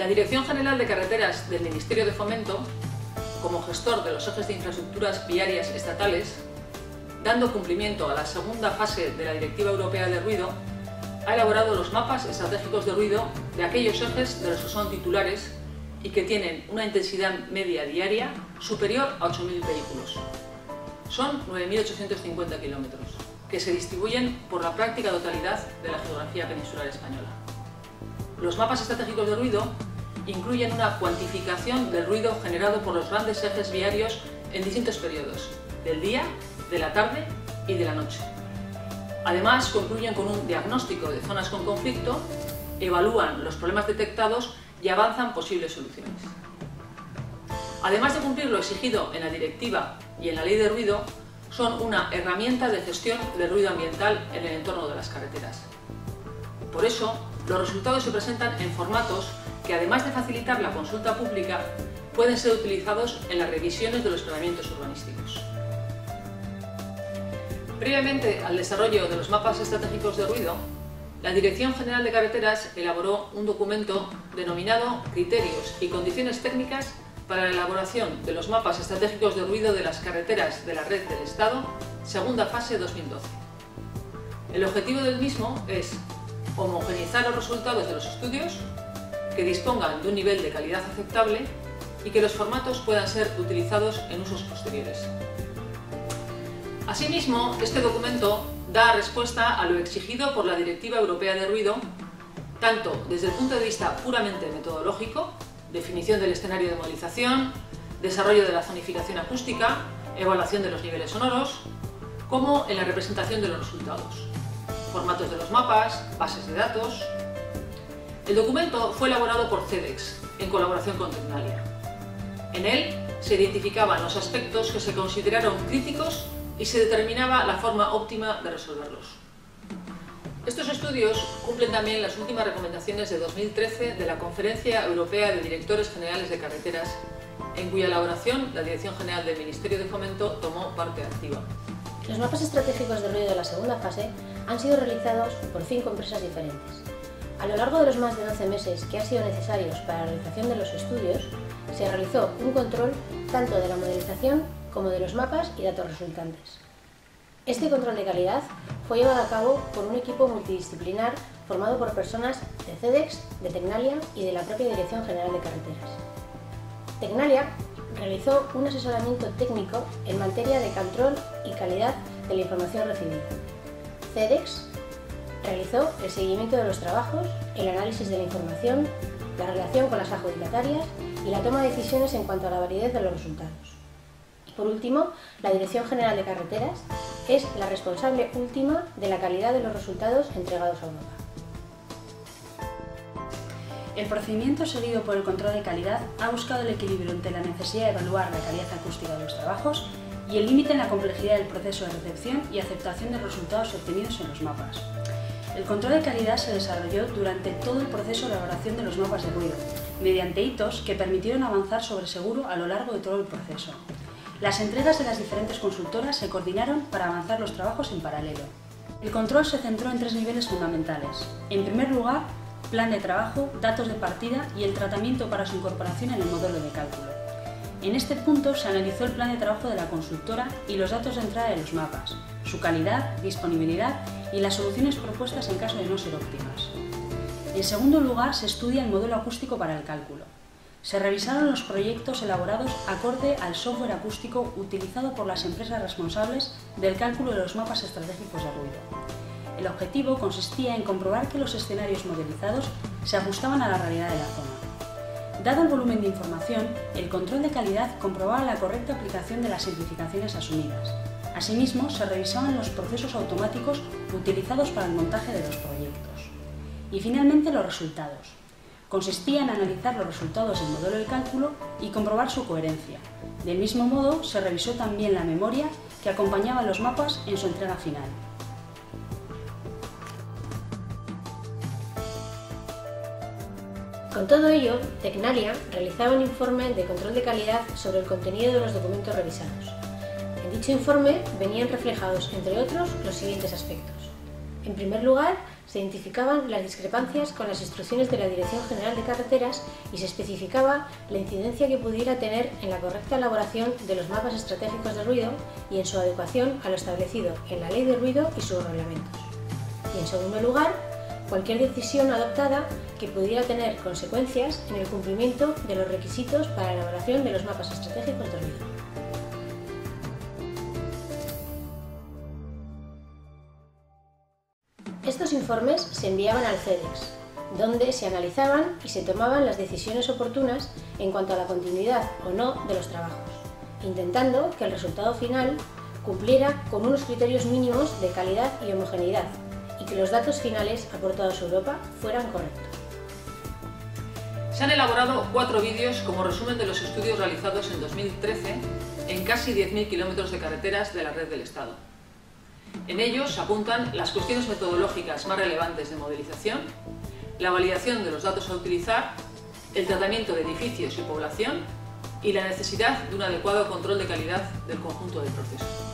La Dirección General de Carreteras del Ministerio de Fomento, como gestor de los ejes de infraestructuras viarias estatales, dando cumplimiento a la segunda fase de la Directiva Europea de Ruido, ha elaborado los mapas estratégicos de ruido de aquellos ejes de los que son titulares y que tienen una intensidad media diaria superior a 8.000 vehículos. Son 9.850 kilómetros, que se distribuyen por la práctica totalidad de la geografía peninsular española. Los mapas estratégicos de ruido incluyen una cuantificación del ruido generado por los grandes ejes viarios en distintos periodos, del día, de la tarde y de la noche. Además, concluyen con un diagnóstico de zonas con conflicto, evalúan los problemas detectados y avanzan posibles soluciones. Además de cumplir lo exigido en la directiva y en la ley de ruido, son una herramienta de gestión del ruido ambiental en el entorno de las carreteras. Por eso, los resultados se presentan en formatos que, además de facilitar la consulta pública, pueden ser utilizados en las revisiones de los planeamientos urbanísticos. Previamente al desarrollo de los mapas estratégicos de ruido, la Dirección General de Carreteras elaboró un documento denominado Criterios y condiciones técnicas para la elaboración de los mapas estratégicos de ruido de las carreteras de la red del Estado, segunda fase 2012. El objetivo del mismo es homogeneizar los resultados de los estudios, dispongan de un nivel de calidad aceptable y que los formatos puedan ser utilizados en usos posteriores. Asimismo, este documento da respuesta a lo exigido por la Directiva Europea de Ruido, tanto desde el punto de vista puramente metodológico, definición del escenario de movilización, desarrollo de la zonificación acústica, evaluación de los niveles sonoros, como en la representación de los resultados, formatos de los mapas, bases de datos... El documento fue elaborado por CEDEX, en colaboración con Tecnalia. En él se identificaban los aspectos que se consideraron críticos y se determinaba la forma óptima de resolverlos. Estos estudios cumplen también las últimas recomendaciones de 2013 de la Conferencia Europea de Directores Generales de Carreteras, en cuya elaboración la Dirección General del Ministerio de Fomento tomó parte activa. Los mapas estratégicos de ruido de la segunda fase han sido realizados por cinco empresas diferentes. A lo largo de los más de 12 meses que han sido necesarios para la realización de los estudios, se realizó un control tanto de la modelización como de los mapas y datos resultantes. Este control de calidad fue llevado a cabo por un equipo multidisciplinar formado por personas de CEDEX, de Tecnalia y de la propia Dirección General de Carreteras. Tecnalia realizó un asesoramiento técnico en materia de control y calidad de la información recibida. CEDEX realizó el seguimiento de los trabajos, el análisis de la información, la relación con las adjudicatarias y la toma de decisiones en cuanto a la validez de los resultados. Por último, la Dirección General de Carreteras es la responsable última de la calidad de los resultados entregados a Europa. El procedimiento seguido por el control de calidad ha buscado el equilibrio entre la necesidad de evaluar la calidad acústica de los trabajos y el límite en la complejidad del proceso de recepción y aceptación de resultados obtenidos en los mapas. El control de calidad se desarrolló durante todo el proceso de elaboración de los mapas de ruido, mediante hitos que permitieron avanzar sobre seguro a lo largo de todo el proceso. Las entregas de las diferentes consultoras se coordinaron para avanzar los trabajos en paralelo. El control se centró en tres niveles fundamentales. En primer lugar, plan de trabajo, datos de partida y el tratamiento para su incorporación en el modelo de cálculo. En este punto se analizó el plan de trabajo de la consultora y los datos de entrada de los mapas, su calidad, disponibilidad y las soluciones propuestas en caso de no ser óptimas. En segundo lugar, se estudia el modelo acústico para el cálculo. Se revisaron los proyectos elaborados acorde al software acústico utilizado por las empresas responsables del cálculo de los mapas estratégicos de ruido. El objetivo consistía en comprobar que los escenarios modelizados se ajustaban a la realidad de la zona. Dado el volumen de información, el control de calidad comprobaba la correcta aplicación de las simplificaciones asumidas. Asimismo, se revisaban los procesos automáticos utilizados para el montaje de los proyectos. Y finalmente los resultados consistía en analizar los resultados del modelo de cálculo y comprobar su coherencia. Del mismo modo, se revisó también la memoria que acompañaba los mapas en su entrega final. Con todo ello, Tecnalia realizaba un informe de control de calidad sobre el contenido de los documentos revisados. En dicho informe venían reflejados, entre otros, los siguientes aspectos. En primer lugar, se identificaban las discrepancias con las instrucciones de la Dirección General de Carreteras y se especificaba la incidencia que pudiera tener en la correcta elaboración de los mapas estratégicos de ruido y en su adecuación a lo establecido en la Ley de Ruido y sus reglamentos. Y en segundo lugar, cualquier decisión adoptada que pudiera tener consecuencias en el cumplimiento de los requisitos para la elaboración de los mapas estratégicos de ruido. Estos informes se enviaban al CEDEX, donde se analizaban y se tomaban las decisiones oportunas en cuanto a la continuidad o no de los trabajos, intentando que el resultado final cumpliera con unos criterios mínimos de calidad y homogeneidad y que los datos finales aportados a Europa fueran correctos. Se han elaborado cuatro vídeos como resumen de los estudios realizados en 2013 en casi 10.000 kilómetros de carreteras de la red del Estado. En ellos se apuntan las cuestiones metodológicas más relevantes de modelización, la validación de los datos a utilizar, el tratamiento de edificios y población y la necesidad de un adecuado control de calidad del conjunto del proceso.